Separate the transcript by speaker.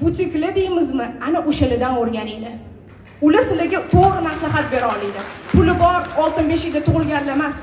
Speaker 1: butiklar deymizmi ana o'shalardan o'rganinglar ular sizlarga to'g'ri maslahat bera oladi puli bor oltin beshikda tug'ilganlar emas